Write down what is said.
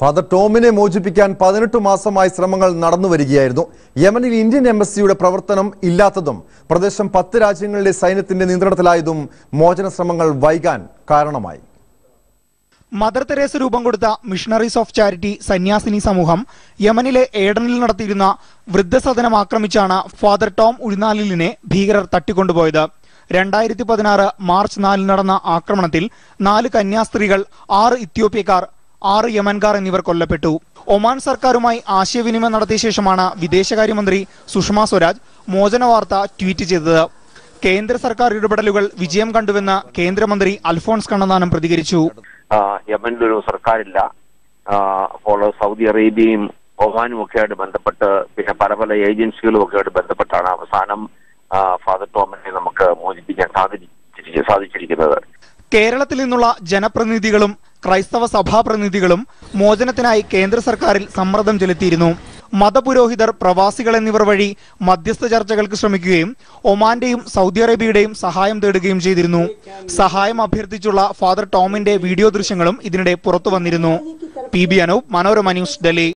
Father ടോമിനെ മോചിപ്പിക്കാൻ പതിനെട്ട് മാസമായി ശ്രമങ്ങൾ നടന്നു വരികയായിരുന്നു. യമനിൽ ഇന്ത്യൻ എംബസിയുടെ പ്രവർത്തനം ഇല്ലാത്തതും പ്രദേശം പത്ത് രാജ്യങ്ങളിലെ സൈന്യത്തിന്റെ നിയന്ത്രണത്തിലായതും മോചന ശ്രമങ്ങൾ വൈകാൻ കാരണമായി. മദർ തെരേസ രൂപം കൊടുത്ത മിഷണറീസ് ഓഫ് ചാരിറ്റി സന്യാസിനി സമൂഹം യമനിലെ ഏഡനിൽ നടത്തിയിരുന്ന വൃദ്ധസദനം ആക്രമിച്ചാണ് ഫാദർ ടോം ഉഴുന്നാലിലിനെ ഭീകരർ തട്ടിക്കൊണ്ടുപോയത്. രണ്ടായിരത്തി പതിനാറ് മാർച്ച് നാലിന് നടന്ന ആക്രമണത്തിൽ നാല് കന്യാസ്ത്രീകൾ ആറ് ഇത്യോപ്യക്കാർ ആറ് യമൻകാർ എന്നിവർ കൊല്ലപ്പെട്ടു. ഒമാൻ സർക്കാരുമായി ആശയവിനിമയം നടത്തിയ ശേഷമാണ് വിദേശകാര്യമന്ത്രി സുഷമ സ്വരാജ് മോചന വാർത്ത ട്വീറ്റ് ചെയ്തത്. കേന്ദ്ര സർക്കാർ ഇടപെടലുകൾ വിജയം കണ്ടുവെന്ന് കേന്ദ്രമന്ത്രി അൽഫോൺസ് കണ്ണന്താനം പ്രതികരിച്ചു. യമനിലൊരു സർക്കാരില്ല. അപ്പോൾ സൗദി അറേബ്യയും ഒമാനും ഒക്കെ ആയിട്ട് ബന്ധപ്പെട്ട് പിന്നെ പല പല ഏജൻസികളും ഒക്കെ ആയിട്ട് ബന്ധപ്പെട്ടാണ് അവസാനം ഫാദർ ടോമിനെ നമുക്ക് മോചിപ്പിക്കാൻ സാധിച്ചിരി സാധിച്ചിരിക്കുന്നത്. കേരളത്തിൽ നിന്നുള്ള ജനപ്രതിനിധികളും ക്രൈസ്തവ സഭാ പ്രതിനിധികളും മോചനത്തിനായി കേന്ദ്ര സർക്കാരിൽ സമ്മർദ്ദം ചെലുത്തിയിരുന്നു. മതപുരോഹിതർ പ്രവാസികൾ എന്നിവർ വഴി മധ്യസ്ഥ ചർച്ചകൾക്ക് ശ്രമിക്കുകയും ഒമാന്റെയും സൗദി അറേബ്യയുടെയും സഹായം തേടുകയും ചെയ്തിരുന്നു. സഹായം അഭ്യർത്ഥിച്ചുള്ള ഫാദർ ടോമിന്റെ വീഡിയോ ദൃശ്യങ്ങളും ഇതിനിടെ പുറത്തു വന്നിരുന്നു. P B Anoop Manorama news Delhi.